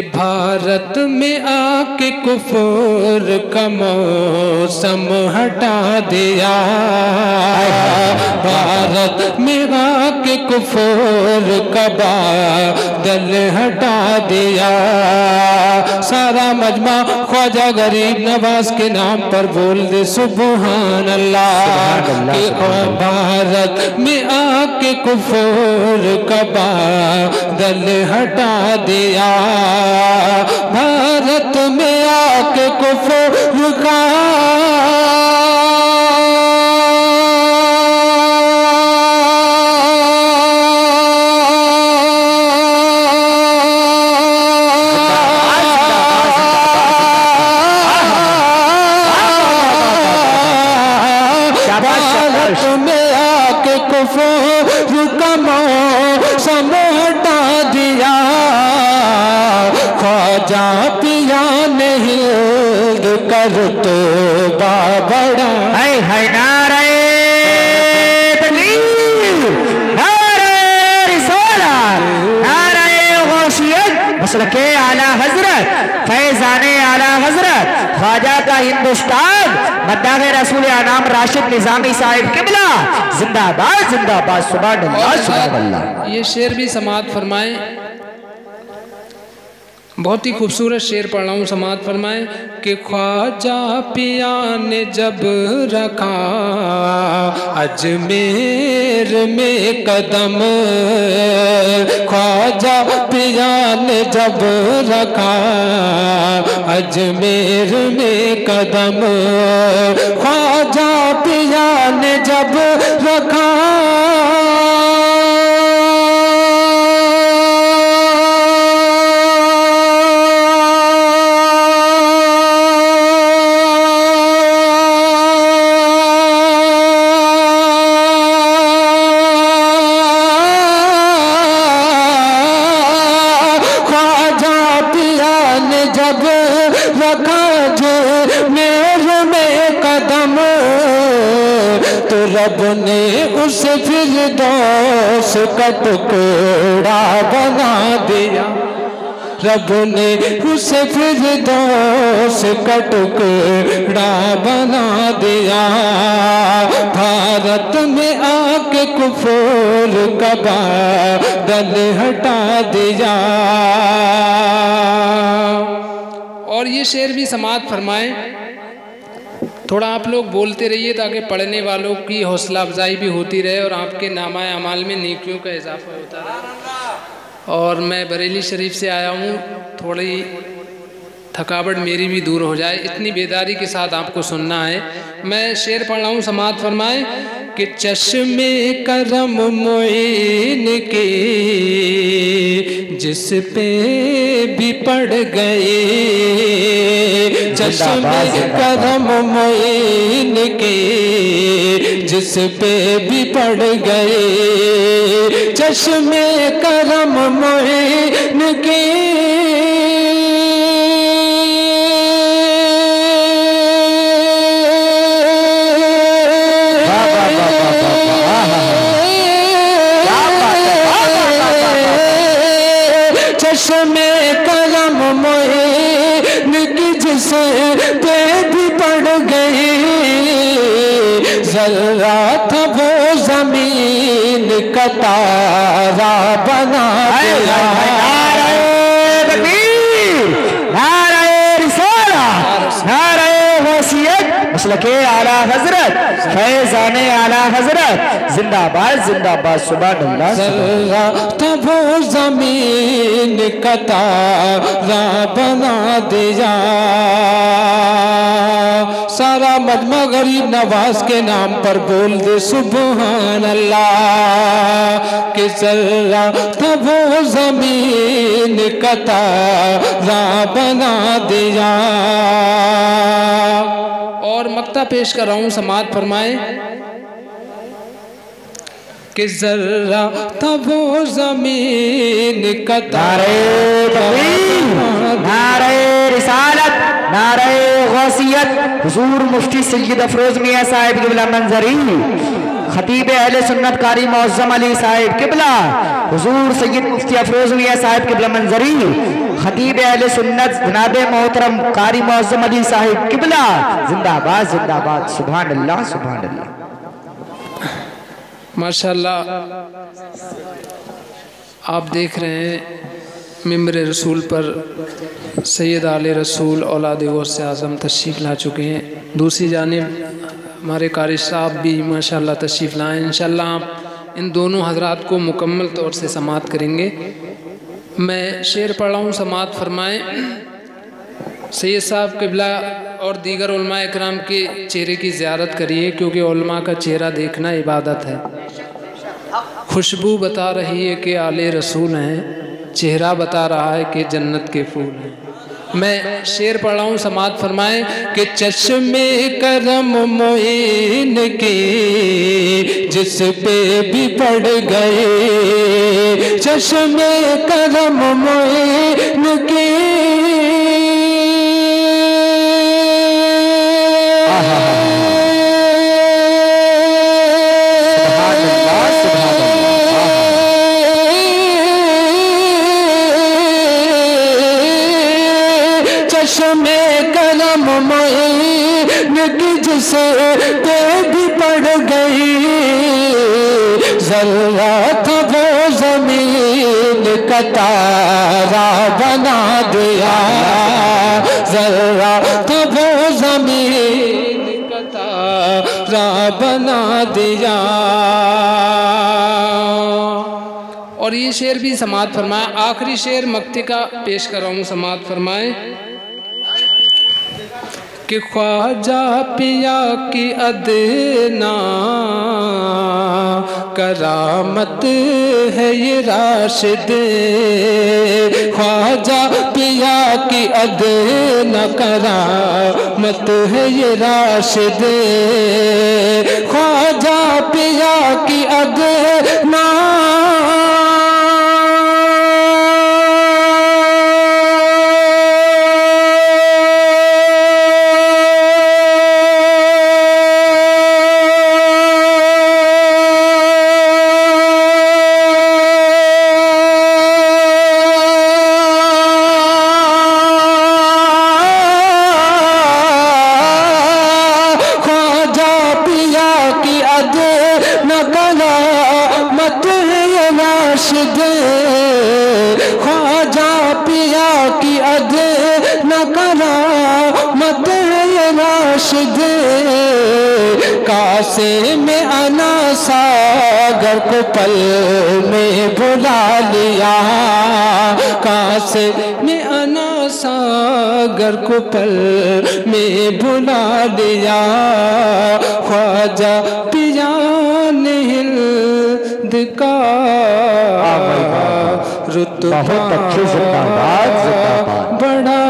भारत में आके कुफर का मौसम हटा दिया। भारत में आके कुफर का बादल हटा दिया। सारा मजमा ख्वाजा गरीब नवाज़ के नाम पर बोल दे सुबहान अल्लाह भारत में आके कुफोर का बादल हटा दिया। भारत में आके कुफोर का कर तो बाबड़ा हाय हाय नारे मसलके आला हज़रत फैजाने आला हज़रत ख्वाजा का हिंदुस्तान मद्दाह रसूल आनाम राशिद निजामी साहिब किबला। जिंदाबाद जिंदाबाद सुबह ये शेर भी समात फरमाए। बहुत ही खूबसूरत शेर पढ़ रहा हूँ समात फरमाए, कि ख्वाजा पिया ने जब रखा, अजमेर में कदम, ख्वाजा पिया ने जब रखा, अजमेर में कदम, ख्वाजा पिया ने जब रखा। तो रब ने उसे फिर दोष का टुकड़ा बना दिया। रब ने उसे फिर दोष का टुकड़ा बना दिया। भारत में आके कुफर का बादल हटा दिया। और ये शेर भी समात फरमाए। थोड़ा आप लोग बोलते रहिए ताकि पढ़ने वालों की हौसला अफजाई भी होती रहे और आपके नामा अमाल में नेकियों का इजाफा होता रहे। और मैं बरेली शरीफ से आया हूँ, थोड़ी थकावट मेरी भी दूर हो जाए। इतनी बेदारी के साथ आपको सुनना है। मैं शेर पढ़ रहा हूँ, समात फरमाए। कि चश्मे करम मोइन के जिस पे भी पड़ गए चश्मे करम मोइन के जिस पे भी पड़ गए चश्मे करम मोइन के। ज़मीन का तारा बना मसलके आला हज़रत, फैजाने आला हज़रत। जिंदाबाद जिंदाबाद सुबह अल्लाह ज़मीन का तारा बना दिया। सारा मदमा गरीब नवाज़ के नाम पर बोल दे सुबहान अल्लाह के वो ज़मीन का तारा बना दिया। और मक्ता पेश कर रहा हूँ समात फरमाए। कि जर्रा वो ज़मीन का नारे रिसालत नारे गौसियत। हुजूर मुफ्ती सैयद अफरोज मियाँ साहिब बिला मंजरी। खतीब अहल सुन्नत कारी मौजम अली साहिब किबला। हुजूर सैयद मुफ्ती अफरोज मियाँ साहिब किबला मंजरी। खतीब अहल सुन्नत जनाब मोहतरम कारी मौजम अली साहिब किबला। जिंदाबाद जिंदाबाद। सुबह अल्लाह सुबह अल्लाह माशाल्लाह, आप देख रहे हैं मम्बर रसूल पर सैयद आल रसूल औलाद से आज़म तशरीफ़ ला चुके हैं। दूसरी जानब हमारे कारी साहब भी, माशाल्लाह, तशरीफ़ लाएँ। इन आप इन दोनों हजरात को मुकम्मल तौर से समात करेंगे। मैं शेर पढ़ रहा हूँ समात फरमाएँ। सैद साहब किबला और दीगर कराम के चेहरे की ज़्यारत करिए, क्योंकि का चेहरा देखना इबादत है। खुशबू बता रही है कि आले रसूल हैं, चेहरा बता रहा है कि जन्नत के फूल हैं। मैं शेर पढ़ रहा हूँ समाज फरमाए कि चश्मे करम मोइन के, जिस पे भी पड़ गए, चश्मे करम मोइन के। से भी पड़ गई। जल्ला था वो ज़मीन का तारा बना दिया। जल्ला था वो ज़मीन का तारा बना दिया। और ये शेर भी समात फरमाए। आखिरी शेर मक्ति का पेश कर रहा हूँ समात फरमाए। कि ख्वाजा पिया की अदना। करामत है ये राशिद। ख्वाजा पिया की अदना, करामत है ये राशिद। ख्वाजा पिया की अदना। कासे में आना सागर को पल में बुला लिया। कासे में आना सागर को पल में बुला लिया। ख्वाजा पिया ने हिंद का रुत बहुत अच्छे जिंदाबाद जिंदाबाद।